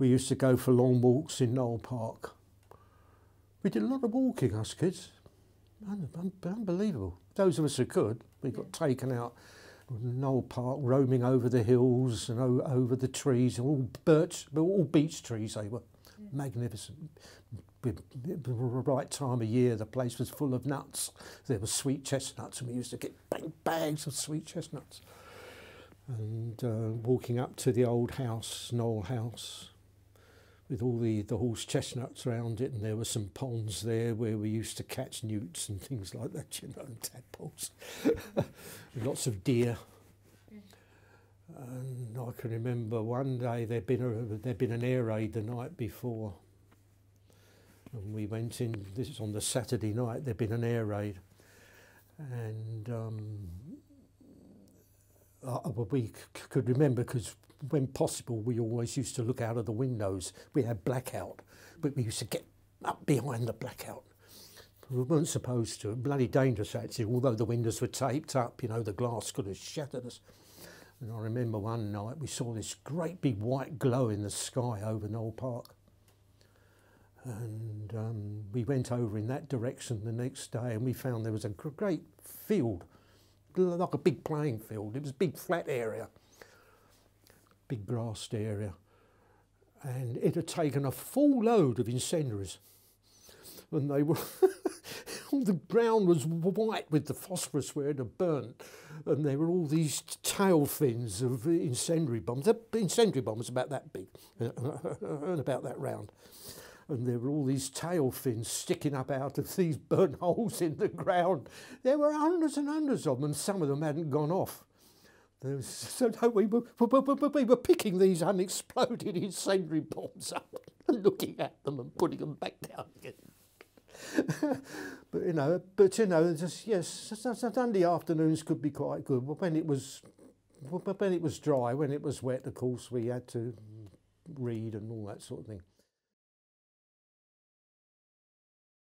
we used to go for long walks in Knole Park. We did a lot of walking, us kids. Un- un- unbelievable. Those of us who could, we got taken out Knole Park, roaming over the hills and o- over the trees, all birch, all beech trees they were. Magnificent. The right time of year, the place was full of nuts. There were sweet chestnuts, and we used to get big bags of sweet chestnuts. And uh, walking up to the old house, Knole House, with all the, the horse chestnuts around it, and there were some ponds there where we used to catch newts and things like that, you know, and tadpoles. Lots of deer. And I can remember one day there'd been a, there'd been an air raid the night before, and we went in. This is on the Saturday night. There'd been an air raid, and um, uh, we could remember because when possible, we always used to look out of the windows. We had blackout, but we used to get up behind the blackout. We weren't supposed to. Bloody dangerous actually. Although the windows were taped up, you know, the glass could have shattered us. And I remember one night we saw this great big white glow in the sky over Knole Park. And um, we went over in that direction the next day and we found there was a great field, like a big playing field. It was a big flat area, big grassed area. And it had taken a full load of incendiaries. And they were, the ground was white with the phosphorus where it had burnt. And there were all these tail fins of incendiary bombs. The incendiary bomb was about that big and about that round. And there were all these tail fins sticking up out of these burnt holes in the ground. There were hundreds and hundreds of them, and some of them hadn't gone off. So no, we, were, we, were, we were picking these unexploded incendiary bombs up and looking at them and putting them back down again. but you know, but you know, just yes, Sunday afternoons could be quite good. But when it was, when it was dry, when it was wet, of course, we had to read and all that sort of thing.